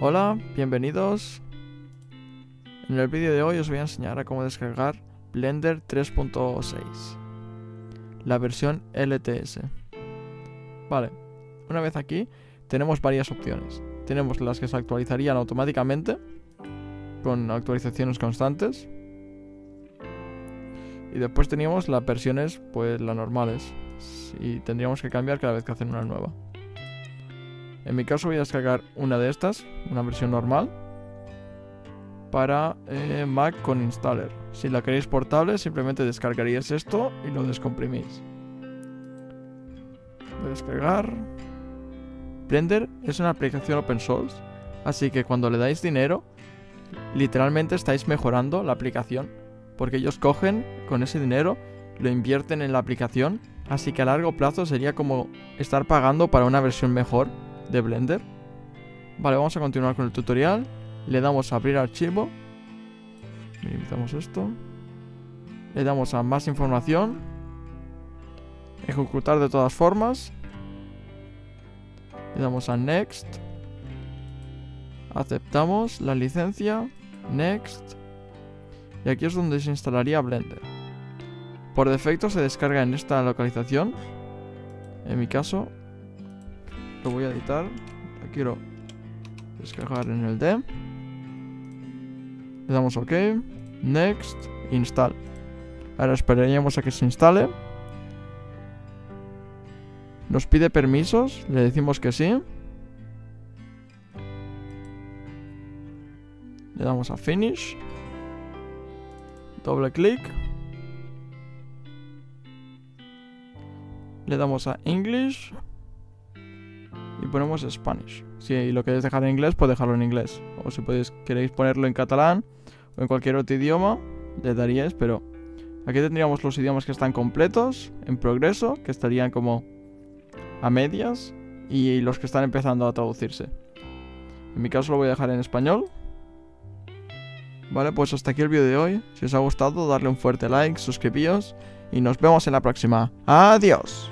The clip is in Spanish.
Hola, bienvenidos. En el vídeo de hoy os voy a enseñar a cómo descargar Blender 3.6, la versión LTS. Vale, una vez aquí tenemos varias opciones. Tenemos las que se actualizarían automáticamente, con actualizaciones constantes. Y después teníamos las versiones, pues las normales, y tendríamos que cambiar cada vez que hacen una nueva. En mi caso voy a descargar una de estas, una versión normal, para eh, Mac con installer. Si la queréis portable, simplemente descargaríais esto y lo descomprimís. Voy a descargar. Blender es una aplicación open source, así que cuando le dais dinero, literalmente estáis mejorando la aplicación, porque ellos cogen con ese dinero, lo invierten en la aplicación, así que a largo plazo sería como estar pagando para una versión mejor de Blender. Vale, vamos a continuar con el tutorial. Le damos a abrir archivo. Minimizamos esto. Le damos a más información. Ejecutar de todas formas. Le damos a next. Aceptamos la licencia. Next. Y aquí es donde se instalaría Blender. Por defecto se descarga en esta localización. En mi caso, lo voy a editar. La quiero descargar en el D. Le damos OK. Next. Install. Ahora esperaríamos a que se instale. Nos pide permisos. Le decimos que sí. Le damos a Finish. Doble clic. Le damos a English y ponemos Spanish. Si lo queréis dejar en inglés, pues dejarlo en inglés. O si podéis, queréis ponerlo en catalán o en cualquier otro idioma, le daríais, pero aquí tendríamos los idiomas que están completos, en progreso, que estarían como a medias, y los que están empezando a traducirse. En mi caso lo voy a dejar en español. Vale, pues hasta aquí el vídeo de hoy. Si os ha gustado, darle un fuerte like, suscribíos y nos vemos en la próxima. Adiós.